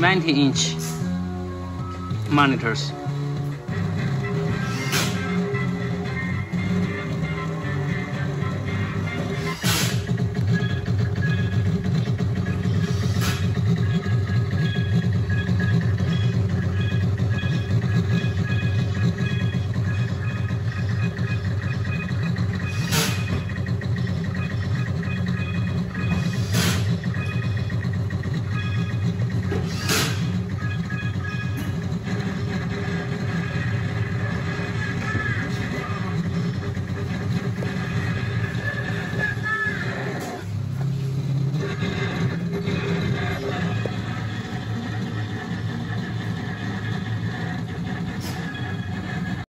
90 inch monitors.